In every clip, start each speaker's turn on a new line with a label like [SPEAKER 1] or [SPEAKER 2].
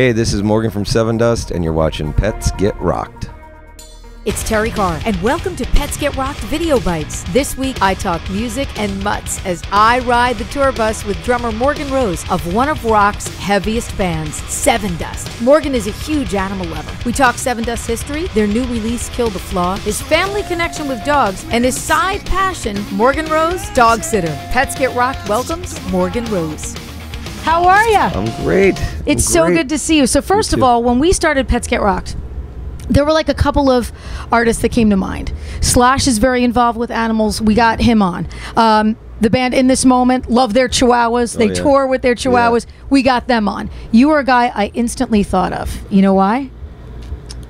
[SPEAKER 1] Hey, this is Morgan from Sevendust, and you're watching Pets Get Rocked.
[SPEAKER 2] It's Terrie Carr, and welcome to Pets Get Rocked Video Bites. This week, I talk music and mutts as I ride the tour bus with drummer Morgan Rose of one of rock's heaviest bands, Sevendust. Morgan is a huge animal lover. We talk Sevendust history, their new release, Kill the Flaw, his family connection with dogs, and his side passion, Morgan Rose, dog sitter. Pets Get Rocked welcomes Morgan Rose. How are you?
[SPEAKER 1] I'm great.
[SPEAKER 2] It's
[SPEAKER 1] I'm
[SPEAKER 2] so
[SPEAKER 1] great.
[SPEAKER 2] good to see you. So first of all, when we started Pets Get Rocked, there were like a couple of artists that came to mind. Slash is very involved with animals. We got him on. Um, the band in this moment love their chihuahuas. They
[SPEAKER 1] Oh, yeah.
[SPEAKER 2] tour with their chihuahuas. We got them on. You were a guy I instantly thought of. You know why?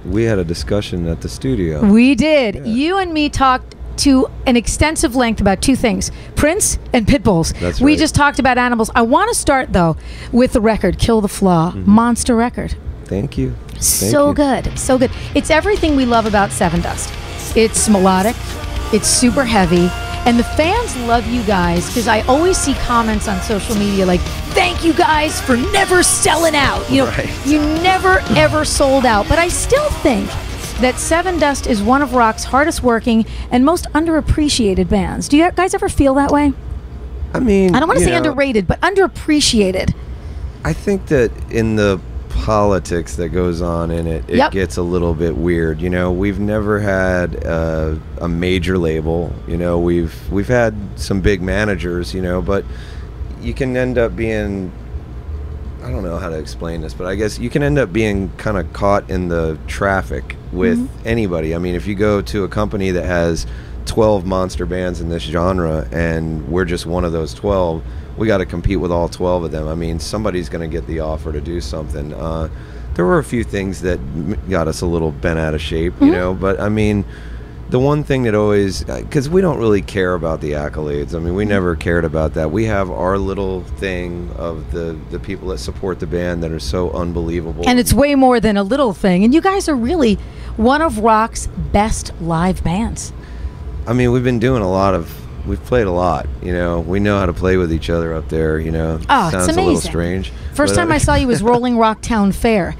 [SPEAKER 1] We had a discussion at the studio.
[SPEAKER 2] We did. You and me talked to an extensive length about two things Prince and pit bulls.
[SPEAKER 1] That's
[SPEAKER 2] We
[SPEAKER 1] right.
[SPEAKER 2] just talked about animals. I want to start, though, with the record Kill the Flaw,
[SPEAKER 1] Mm-hmm.
[SPEAKER 2] monster record.
[SPEAKER 1] Thank you. Thank
[SPEAKER 2] so
[SPEAKER 1] you.
[SPEAKER 2] good so good it's everything we love about Sevendust it's melodic it's super heavy and the fans love you guys because i always see comments on social media like thank you guys for never selling out you know
[SPEAKER 1] Right.
[SPEAKER 2] you never ever sold out but i still think that Sevendust is one of rock's hardest working and most underappreciated bands. Do you guys ever feel that way?
[SPEAKER 1] I mean,
[SPEAKER 2] I don't want to say
[SPEAKER 1] know,
[SPEAKER 2] underrated, but underappreciated.
[SPEAKER 1] I think that in the politics that goes on in it, it
[SPEAKER 2] Yep.
[SPEAKER 1] gets a little bit weird. You know, we've never had uh, a major label. You know, we've we've had some big managers. You know, but you can end up being I don't know how to explain this, but I guess you can end up being kind of caught in the traffic with
[SPEAKER 2] Mm-hmm.
[SPEAKER 1] anybody. I mean, if you go to a company that has 12 monster bands in this genre and we're just one of those 12, we got to compete with all 12 of them. I mean, somebody's going to get the offer to do something. Uh, there were a few things that got us a little bent out of shape, you know, but I mean, the one thing that always because we don't really care about the accolades i mean we never cared about that we have our little thing of the the people that support the band that are so unbelievable
[SPEAKER 2] And it's way more than a little thing. And you guys are really one of rock's best live bands.
[SPEAKER 1] i mean we've been doing a lot of we've played a lot you know we know how to play with each other up there you know
[SPEAKER 2] Oh, it's
[SPEAKER 1] sounds a little
[SPEAKER 2] amazing.
[SPEAKER 1] strange
[SPEAKER 2] First time
[SPEAKER 1] uh,
[SPEAKER 2] I saw you was Rolling Rock Town Fair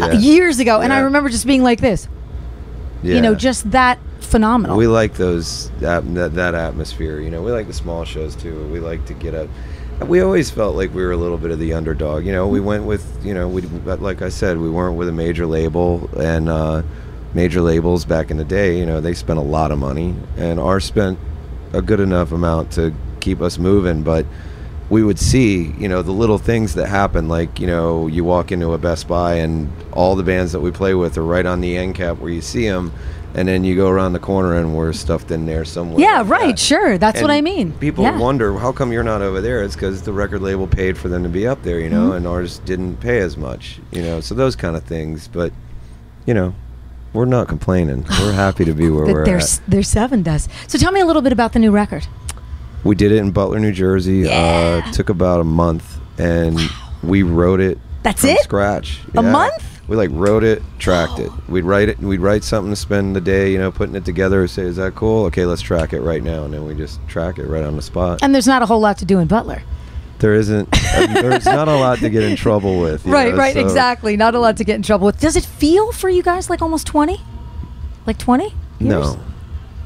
[SPEAKER 2] uh, years ago, and I remember just being like this.
[SPEAKER 1] yeah.
[SPEAKER 2] You know, just that phenomenal.
[SPEAKER 1] We like those that, that that atmosphere. You know, we like the small shows too. We like to get up. We always felt like we were a little bit of the underdog. You know, we went with you know we but like I said we weren't with a major label and uh, major labels back in the day. You know, they spent a lot of money and ours spent a good enough amount to keep us moving, but. We would see, you know, the little things that happen. Like, you know, you walk into a Best Buy and all the bands that we play with are right on the end cap where you see them, and then you go around the corner and we're stuffed in there somewhere.
[SPEAKER 2] yeah,
[SPEAKER 1] like
[SPEAKER 2] right,
[SPEAKER 1] that.
[SPEAKER 2] sure. That's what I mean.
[SPEAKER 1] People
[SPEAKER 2] yeah.
[SPEAKER 1] wonder how come you're not over there. It's because the record label paid for them to be up there, you know,
[SPEAKER 2] Mm-hmm.
[SPEAKER 1] and ours didn't pay as much, you know. So those kind of things, but you know, we're not complaining. We're happy to be where we're
[SPEAKER 2] there's
[SPEAKER 1] at.
[SPEAKER 2] there's Sevendust. So tell me a little bit about the new record.
[SPEAKER 1] We did it in Butler, New Jersey.
[SPEAKER 2] Yeah.
[SPEAKER 1] Uh, took about a month, and we wrote it.
[SPEAKER 2] That's
[SPEAKER 1] from
[SPEAKER 2] it?
[SPEAKER 1] Scratch.
[SPEAKER 2] A month?
[SPEAKER 1] We like wrote it, tracked it. We'd write it. We'd write something to spend the day, you know, putting it together. Say, is that cool? Okay, let's track it right now, and then we just track it right on the spot.
[SPEAKER 2] And there's not a whole lot to do in Butler.
[SPEAKER 1] There isn't. there's not a lot to get in trouble with.
[SPEAKER 2] Right,
[SPEAKER 1] know,
[SPEAKER 2] right,
[SPEAKER 1] so-
[SPEAKER 2] exactly. Not a lot to get in trouble with. Does it feel for you guys like almost 20? Like 20?
[SPEAKER 1] No,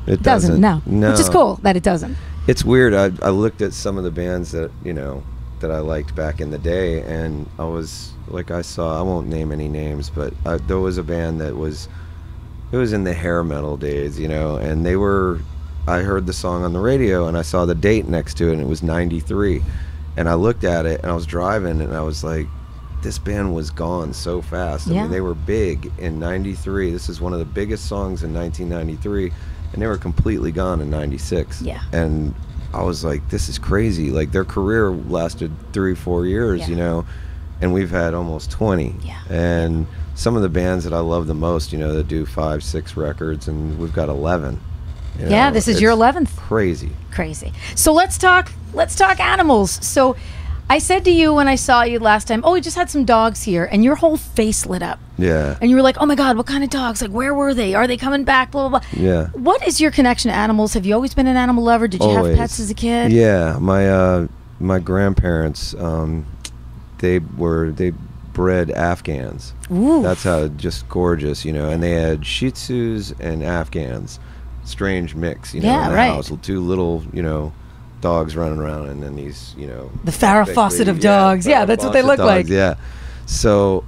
[SPEAKER 1] it
[SPEAKER 2] It doesn't, no.
[SPEAKER 1] No,
[SPEAKER 2] Which is cool that it doesn't.
[SPEAKER 1] It's weird. I, I looked at some of the bands that you know that I liked back in the day, and I was like, I saw. I won't name any names, but uh, there was a band that was. It was in the hair metal days, you know, and they were. I heard the song on the radio, and I saw the date next to it, and it was '93, and I looked at it, and I was driving, and I was like. This band was gone so fast. I
[SPEAKER 2] Yeah.
[SPEAKER 1] mean, they were big in '93. This is one of the biggest songs in 1993, and they were completely gone in '96
[SPEAKER 2] Yeah.
[SPEAKER 1] and I was like, this is crazy. Like their career lasted three, four years,
[SPEAKER 2] Yeah.
[SPEAKER 1] you know, and we've had almost 20.
[SPEAKER 2] Yeah.
[SPEAKER 1] And some of the bands that I love the most, you know, that do five, six records, and we've got 11. you
[SPEAKER 2] Yeah, this is your 11th.
[SPEAKER 1] Crazy.
[SPEAKER 2] Crazy. So let's talk let's talk animals. So I said to you when I saw you last time, "Oh, we just had some dogs here." And your whole face lit up.
[SPEAKER 1] Yeah.
[SPEAKER 2] And you were like, "Oh my god, what kind of dogs? Like where were they? Are they coming back? blah blah blah."
[SPEAKER 1] Yeah.
[SPEAKER 2] What is your connection to animals? Have you always been an animal lover? Did you
[SPEAKER 1] Always.
[SPEAKER 2] have pets as a kid?
[SPEAKER 1] Yeah, my uh, my grandparents, um, they were they bred Afghans.
[SPEAKER 2] Ooh.
[SPEAKER 1] That's how just gorgeous, you know. And they had Shih Tzus and Afghans, strange mix, you know,
[SPEAKER 2] Yeah,
[SPEAKER 1] in the
[SPEAKER 2] right.
[SPEAKER 1] house. Two little, you know, dogs running around, and then these, you know,
[SPEAKER 2] The Farrah Fawcett of dogs. Yeah,
[SPEAKER 1] Farrah
[SPEAKER 2] that's what they look like.
[SPEAKER 1] Yeah. So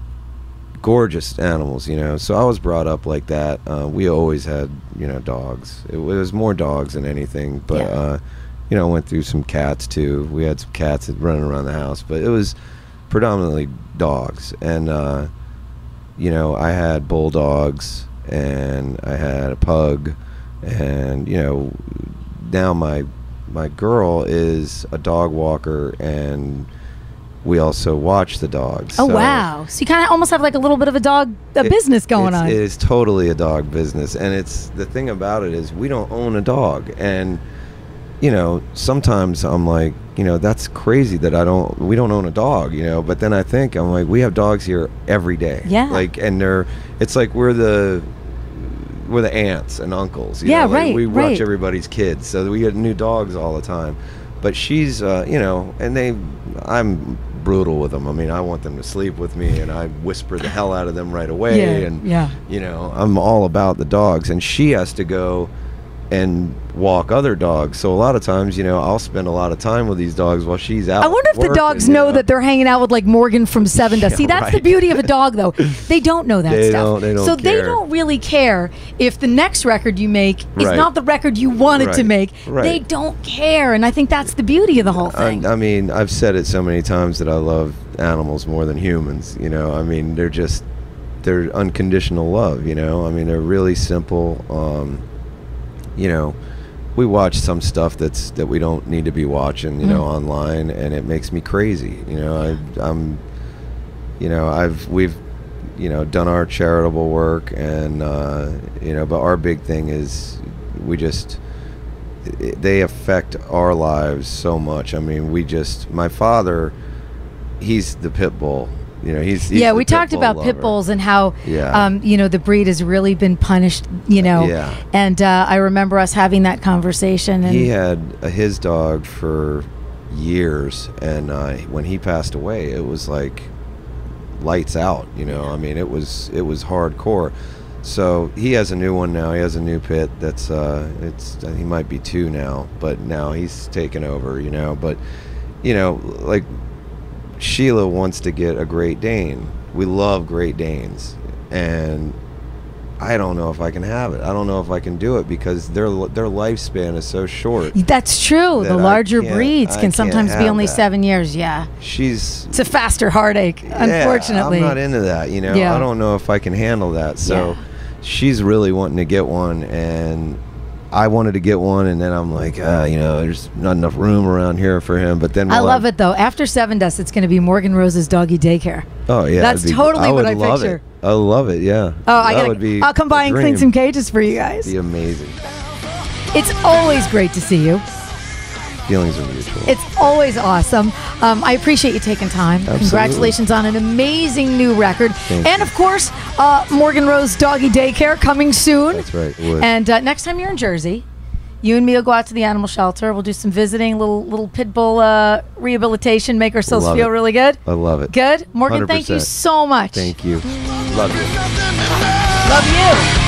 [SPEAKER 1] gorgeous animals, you know. So I was brought up like that. Uh, we always had, you know, dogs. It was more dogs than anything, but
[SPEAKER 2] Yeah.
[SPEAKER 1] uh, you know, went through some cats too. We had some cats that running around the house, but it was predominantly dogs. And uh, you know, I had bulldogs and I had a pug, and you know, now my my girl is a dog walker and we also watch the dogs.
[SPEAKER 2] Oh
[SPEAKER 1] So
[SPEAKER 2] wow! So you kind of almost have like a little bit of a dog a
[SPEAKER 1] it-
[SPEAKER 2] business going on.
[SPEAKER 1] It is totally a dog business, and it's the thing about it is we don't own a dog, and you know sometimes I'm like, you know, that's crazy that I don't we don't own a dog, you know. But then I think I'm like, we have dogs here every day,
[SPEAKER 2] Yeah.
[SPEAKER 1] Like, and they're it's like we're the we're the aunts and uncles, you
[SPEAKER 2] Yeah,
[SPEAKER 1] know, like,
[SPEAKER 2] right,
[SPEAKER 1] We watch
[SPEAKER 2] right.
[SPEAKER 1] everybody's kids, so we get new dogs all the time. But she's, uh, you know, and they, I'm brutal with them. I mean, I want them to sleep with me, and I whisper the hell out of them right away,
[SPEAKER 2] Yeah,
[SPEAKER 1] and
[SPEAKER 2] yeah.
[SPEAKER 1] you know, I'm all about the dogs, and she has to go and walk other dogs. So a lot of times, you know, I'll spend a lot of time with these dogs while she's out.
[SPEAKER 2] I wonder if the dogs
[SPEAKER 1] you
[SPEAKER 2] know, that they're hanging out with like Morgan from Sevendust.
[SPEAKER 1] Yeah,
[SPEAKER 2] See, that's the beauty of a dog, though. They don't know that
[SPEAKER 1] They
[SPEAKER 2] stuff.
[SPEAKER 1] don't- they don't
[SPEAKER 2] so they don't really care if the next record you make is
[SPEAKER 1] Right.
[SPEAKER 2] not the record you wanted to make.
[SPEAKER 1] right.
[SPEAKER 2] They don't care, and I think that's the beauty of the whole thing.
[SPEAKER 1] I, I mean, I've said it so many times that I love animals more than humans. You know, I mean, they're just they're unconditional love. You know, I mean, they're really simple. Um, you know, we watch some stuff that's that we don't need to be watching. You know,
[SPEAKER 2] Mm.
[SPEAKER 1] online, and it makes me crazy. You know, I, I'm, you know, I've we've, you know, done our charitable work, and uh, you know, but our big thing is we just i- they affect our lives so much. I mean, we just my father, he's the pit bull. You know, he's, he's
[SPEAKER 2] yeah, we talked about pit bulls and how,
[SPEAKER 1] Yeah.
[SPEAKER 2] um, you know, the breed has really been punished. You know,
[SPEAKER 1] Yeah.
[SPEAKER 2] and uh, I remember us having that conversation. And
[SPEAKER 1] He had uh, his dog for years, and uh, when he passed away, it was like lights out. You know, I mean, it was it was hardcore. So he has a new one now. He has a new pit. That's uh, it's he might be two now, but now he's taken over. You know, but you know, like Sheila wants to get a Great Dane. We love Great Danes, and I don't know if I can have it. I don't know if I can do it because their their lifespan is so short.
[SPEAKER 2] that's true.
[SPEAKER 1] that
[SPEAKER 2] The larger breeds can sometimes be only
[SPEAKER 1] that.
[SPEAKER 2] seven years. Yeah,
[SPEAKER 1] She's
[SPEAKER 2] it's a faster heartache.
[SPEAKER 1] yeah,
[SPEAKER 2] unfortunately,
[SPEAKER 1] I'm not into that. You know,
[SPEAKER 2] Yeah.
[SPEAKER 1] I don't know if I can handle that. So
[SPEAKER 2] Yeah.
[SPEAKER 1] she's really wanting to get one, and I wanted to get one, and then I'm like, uh, you know, there's not enough room around here for him. But then
[SPEAKER 2] I love it though. After Sevendust, it's going to be Morgan Rose's doggy daycare.
[SPEAKER 1] Oh yeah,
[SPEAKER 2] That's
[SPEAKER 1] be-
[SPEAKER 2] totally
[SPEAKER 1] I
[SPEAKER 2] what I
[SPEAKER 1] love
[SPEAKER 2] picture.
[SPEAKER 1] It. I love it. Yeah.
[SPEAKER 2] Oh, I
[SPEAKER 1] that
[SPEAKER 2] gotta.
[SPEAKER 1] would be
[SPEAKER 2] I'll come by and clean some cages for you guys.
[SPEAKER 1] It'd Be amazing.
[SPEAKER 2] It's always great to see you.
[SPEAKER 1] Feelings are mutual.
[SPEAKER 2] It's always awesome. Um, I appreciate you taking time.
[SPEAKER 1] Absolutely.
[SPEAKER 2] Congratulations on an amazing new record.
[SPEAKER 1] Thank
[SPEAKER 2] and
[SPEAKER 1] you.
[SPEAKER 2] of course, uh, Morgan Rose Doggy Daycare coming soon.
[SPEAKER 1] That's right.
[SPEAKER 2] And uh, next time you're in Jersey, you and me will go out to the animal shelter. We'll do some visiting, little little pit bull uh, rehabilitation, make ourselves
[SPEAKER 1] Love
[SPEAKER 2] feel
[SPEAKER 1] it.
[SPEAKER 2] really good.
[SPEAKER 1] I love it.
[SPEAKER 2] Good, Morgan. Thank you so much.
[SPEAKER 1] Thank you. Love you.
[SPEAKER 2] Love you.